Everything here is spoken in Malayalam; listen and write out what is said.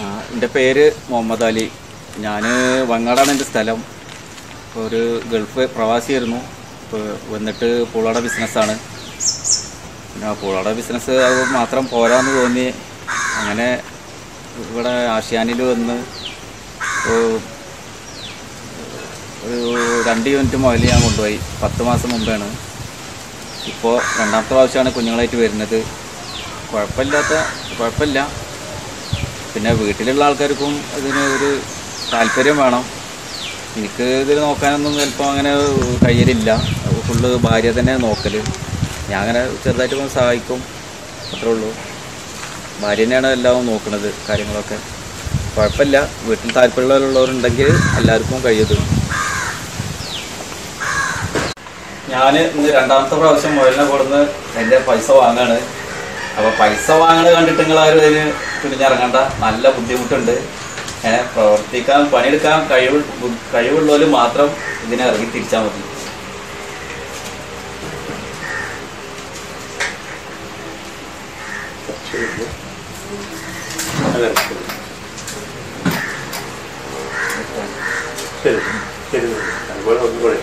എന്റെ പേര് മുഹമ്മദ് അലി. ഞാൻ വങ്ങാടാണ് എന്റെ സ്ഥലം. ഒരു ഗൾഫ് പ്രവാസിയായിരുന്നു. ഇപ്പോൾ വന്നിട്ട് പൂളാട ബിസിനസ്സാണ് പിന്നെ പൂളാട ബിസിനസ് അത് മാത്രം പോരാന്ന് തോന്നി. അങ്ങനെ ഇവിടെ ആഷ്യാനിൽ വന്ന് ഒരു രണ്ട് യൂണിറ്റ് മുതൽ ഞാൻ കൊണ്ടുപോയി. പത്ത് മാസം മുമ്പാണ്. ഇപ്പോൾ രണ്ടാമത്തെ പ്രാവശ്യമാണ് കുഞ്ഞുങ്ങളായിട്ട് വരുന്നത്. കുഴപ്പമില്ലാത്ത കുഴപ്പമില്ല. പിന്നെ വീട്ടിലുള്ള ആൾക്കാർക്കും ഇതിന് ഒരു താല്പര്യം വേണം. എനിക്ക് ഇതിൽ നോക്കാനൊന്നും ചിലപ്പോൾ അങ്ങനെ കയ്യിലില്ല. ഫുള്ള് ഭാര്യ തന്നെ നോക്കൽ ഞാൻ അങ്ങനെ ചെറുതായിട്ട് ഒന്ന് സഹായിക്കും. അത്രേ ഉള്ളൂ. ഭാര്യ തന്നെയാണ് എല്ലാം നോക്കുന്നത് കാര്യങ്ങളൊക്കെ. കുഴപ്പമില്ല. വീട്ടിൽ താല്പര്യമുള്ളവരുണ്ടെങ്കിൽ എല്ലാവർക്കും കഴിയത് ഞാൻ ഇന്ന് രണ്ടാമത്തെ പ്രാവശ്യം മുയലിനെ കൊടുന്ന് എന്റെ പൈസ വാങ്ങാണ്. അപ്പോൾ പൈസ വാങ്ങണ കണ്ടിട്ട് നിങ്ങൾ ആരും ഇതിന് തുനിഞ്ഞിറങ്ങണ്ട നല്ല ബുദ്ധിമുട്ടുണ്ട്. പ്രവർത്തിക്കാൻ പണിയെടുക്കാൻ കഴിവ് കഴിവുള്ളവർ മാത്രം ഇതിനെ ഇറങ്ങി തിരിച്ചാൽ മതി. ശരി ശരി. അതുപോലെ ഒന്നുകൂടെ